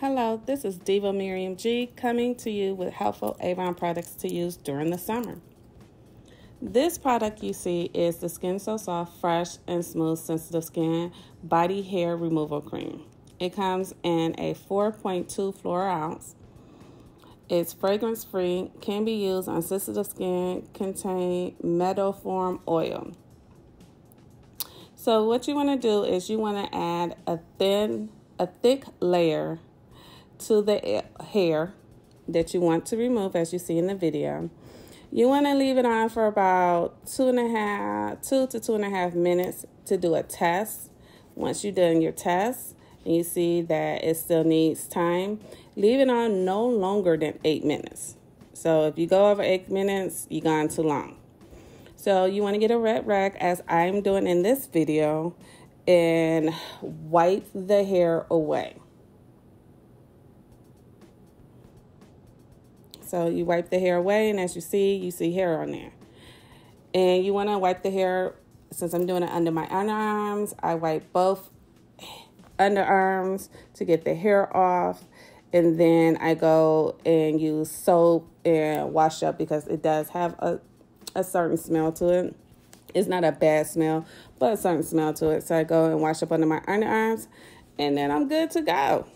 Hello, this is Diva Miriam G coming to you with helpful Avon products to use during the summer. This product you see is the Skin So Soft, Fresh, and Smooth Sensitive Skin Body Hair Removal Cream. It comes in a 4.2 fluoro ounce. It's fragrance free, can be used on sensitive skin, contain meadowfoam oil. So what you want to do is you want to add a thin, a thick layer to the hair that you want to remove as you see in the video. You want to leave it on for about two and a half, two to two and a half minutes to do a test. Once you've done your test and you see that it still needs time, leave it on no longer than eight minutes. So if you go over eight minutes, you've gone too long. So you want to get a red rag as I'm doing in this video and wipe the hair away. So you wipe the hair away, and as you see, you see hair on there. And you want to wipe the hair, since I'm doing it under my underarms, I wipe both underarms to get the hair off. And then I go and use soap and wash up because it does have a, a certain smell to it. It's not a bad smell, but a certain smell to it. So I go and wash up under my underarms, and then I'm good to go.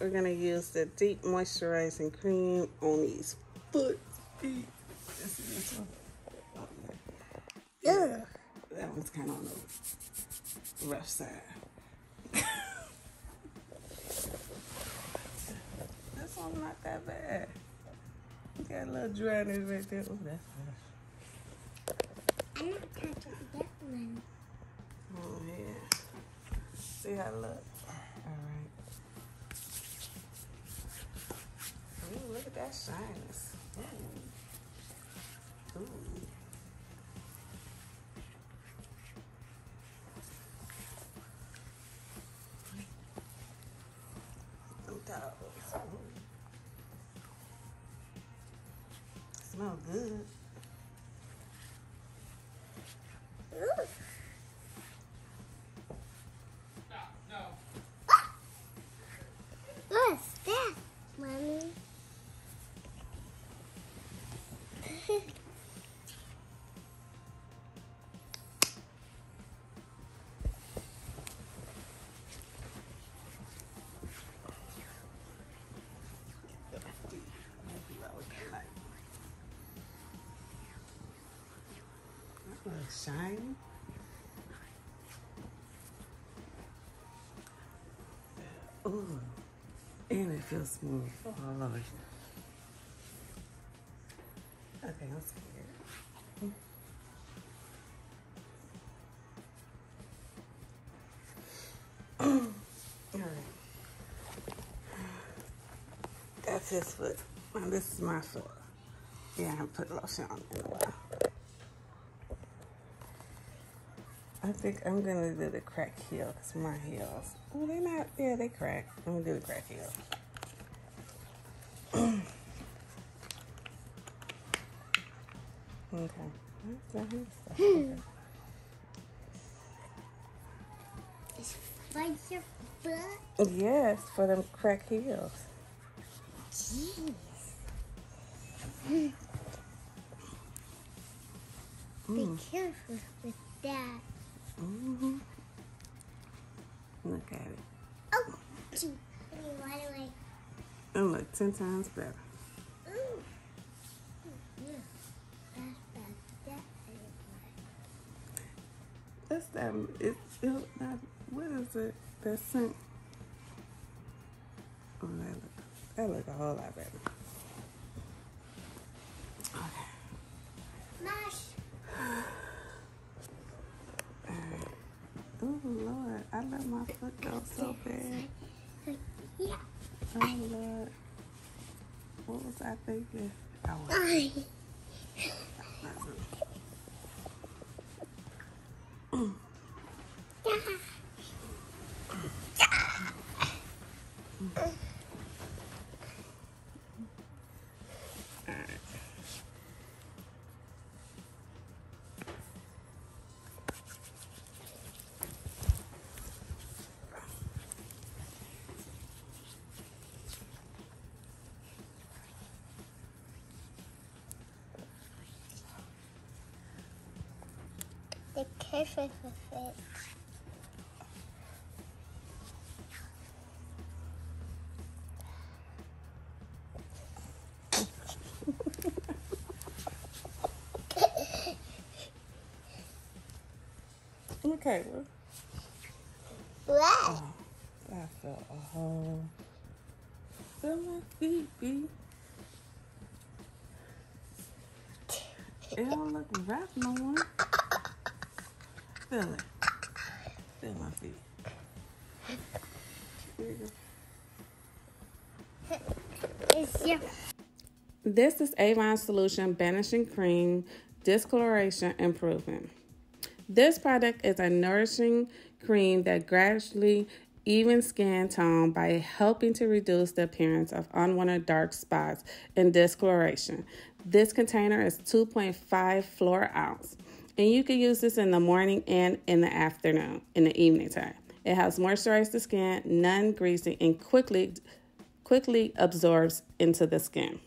We're gonna use the deep moisturizing cream on these foot feet. This is this one. Yeah, that one's kind of on the rough side. this one's not that bad. Got a little dryness right there. Oh, that's I'm not touching that one. Oh yeah. See how it looks. Ooh, look at that shyness. Ooh. Ooh. Shiny. Ooh, and it feels smooth. Oh, Lord. Okay, I'm scared. That's his foot. Now this is my foot. Yeah, I haven't put lotion on in a while. I think I'm gonna do the crack heel because my heels. Oh, they're not. Yeah, they crack. I'm gonna do the crack heel. okay. For your. Yes, for them crack heels. Jeez. Be mm. careful with that. Mm-hmm. Look at it. Oh, gee. Let me run away. It look ten times better. Ooh. Yeah. That's. That ain't right. That's that. It's it, that. What is it? That scent. Oh, that look. That look a whole lot better. Okay. Mash. Alright. Oh Lord, I let my foot go so bad. Yeah. Oh Lord. What was I thinking? I was Ay. careful with it. Okay. What? Oh, I felt a hole. Feel my feet, B. It don't look rough no more. Feel it. Feel my feet. This is Avon Solution Banishing Cream Discoloration Improvement. This product is a nourishing cream that gradually evens skin tone by helping to reduce the appearance of unwanted dark spots and discoloration. This container is 2.5 fluoro ounce, and you can use this in the morning and in the afternoon, in the evening time. It helps moisturize the skin, non greasy, and quickly quickly absorbs into the skin.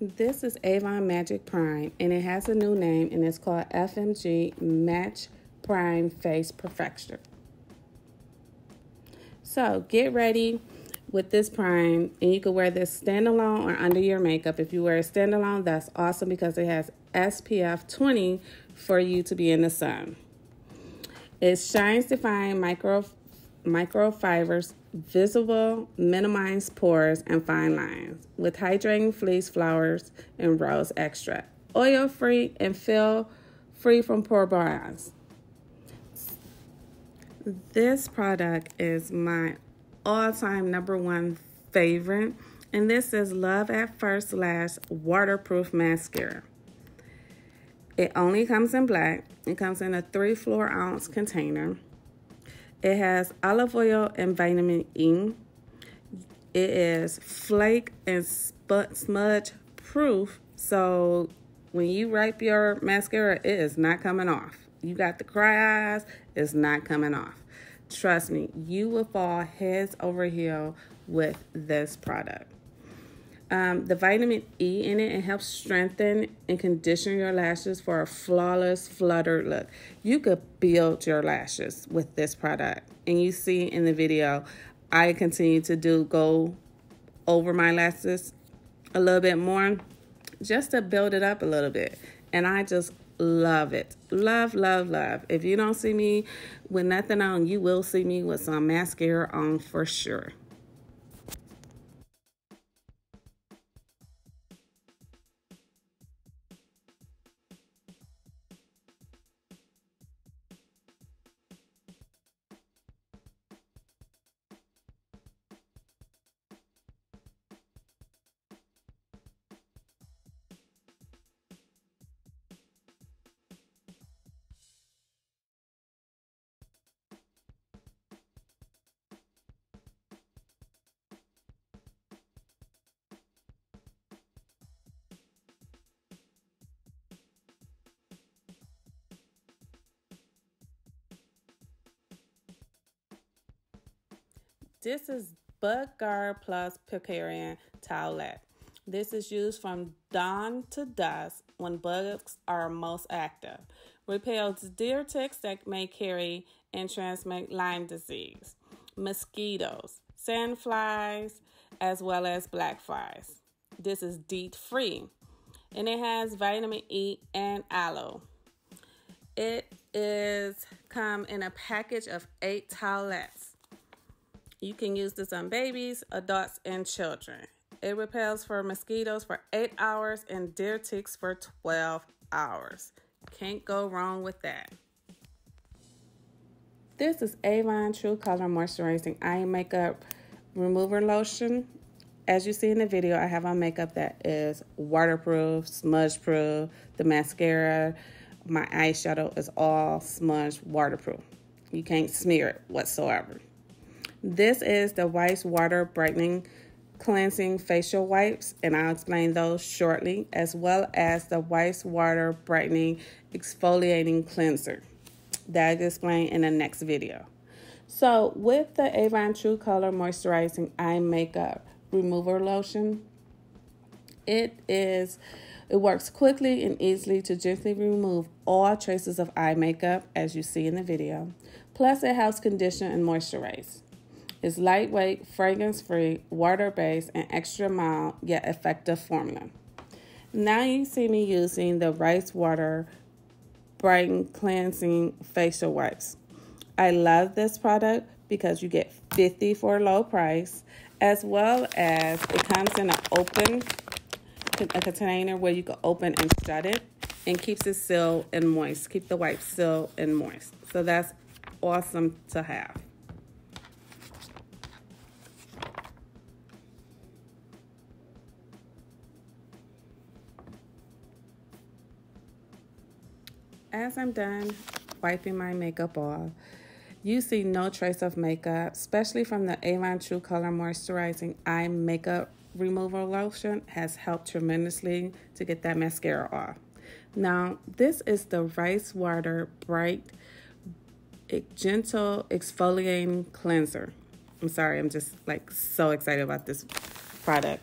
This is Avon Magix Prime, and it has a new name, and it's called FMG Match Prime Face Perfection. So get ready with this prime, and you can wear this standalone or under your makeup. If you wear a standalone, that's awesome because it has SPF 20 for you to be in the sun. It shines define micro microfibers, visible, minimize pores and fine lines with hydrating fleece flowers and rose extract. Oil free and feel free from pore bonds. This product is my all time number one favorite, and this is Love at First Lash Waterproof Mascara. It only comes in black. It comes in a three fluoro ounce container. It has olive oil and vitamin E. It is flake and smudge proof. So when you wipe your mascara, it is not coming off. You got the cry eyes, it's not coming off. Trust me, you will fall heads over heel with this product. Um, the vitamin E in it, it helps strengthen and condition your lashes for a flawless, fluttered look. You could build your lashes with this product. And you see in the video, I continue to do go over my lashes a little bit more just to build it up a little bit. And I just love it. Love, love, love. If you don't see me with nothing on, you will see me with some mascara on for sure. This is Bug Guard Plus Picaridin Towelette. This is used from dawn to dusk when bugs are most active. Repels deer ticks that may carry and transmit Lyme disease, mosquitoes, sand flies, as well as black flies. This is DEET free and it has vitamin E and aloe. It is come in a package of eight towelettes. You can use this on babies, adults, and children. It repels for mosquitoes for 8 hours and deer ticks for 12 hours. Can't go wrong with that. This is Avon True Color Moisturizing Eye Makeup Remover Lotion. As you see in the video, I have on makeup that is waterproof, smudge proof. The mascara, my eyeshadow is all smudge waterproof. You can't smear it whatsoever. This is the Rice Water Brightening Cleansing Facial Wipes, and I'll explain those shortly, as well as the Rice Water Brightening Exfoliating Cleanser that I'll explain in the next video. So with the Avon True Color Moisturizing Eye Makeup Remover Lotion, it is It works quickly and easily to gently remove all traces of eye makeup, as you see in the video. Plus, it helps condition and moisturize. It's lightweight, fragrance free, water based, and extra mild yet effective formula. Now you see me using the Rice Water Brighten Cleansing Facial Wipes. I love this product because you get 50 for a low price, as well as it comes in an open a container where you can open and shut it and keeps it sealed and moist. Keep the wipes sealed and moist. So that's awesome to have. As I'm done wiping my makeup off, you see no trace of makeup, especially from the Avon True Color Moisturizing Eye Makeup Removal Lotion has helped tremendously to get that mascara off. Now, this is the Rice Water Bright Gentle Exfoliating Cleanser. I'm sorry, I'm just like so excited about this product.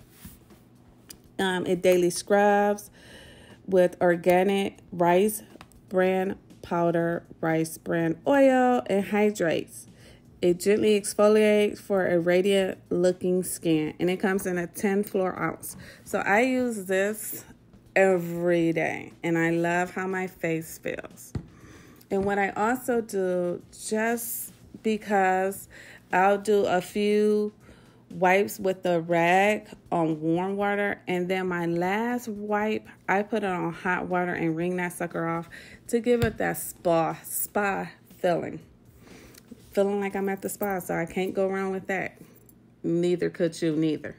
Um, it daily scrubs with organic rice bran powder, rice bran oil, and hydrates. It gently exfoliates for a radiant looking skin, and it comes in a 10 floor ounce. So I use this every day, and I love how my face feels. And what I also do, just because I'll do a few wipes with the rag on warm water. And then my last wipe I put it on hot water and wring that sucker off to give it that spa spa feeling. Feeling like I'm at the spa so I can't go wrong with that. Neither could you neither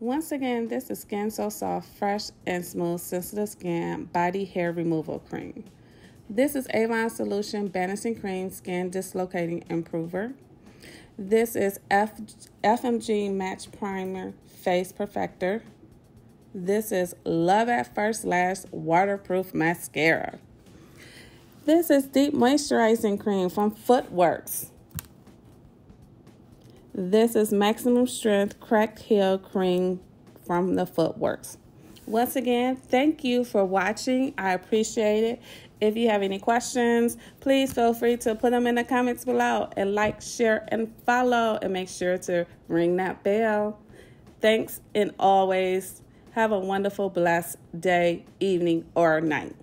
Once again, this is Skin So Soft, Fresh and Smooth Sensitive Skin Body Hair Removal Cream. This is Avon Solution Balancing Cream Skin Discoloration Improver. This is F FMG Match Primer Face Perfector. This is Love at First Lash Waterproof Mascara. This is Deep Moisturizing Cream from Footworks. This is Maximum Strength Cracked Heel Cream from the Footworks. Once again, thank you for watching. I appreciate it. If you have any questions, please feel free to put them in the comments below and like, share, and follow. And make sure to ring that bell. Thanks, and always have a wonderful, blessed day, evening, or night.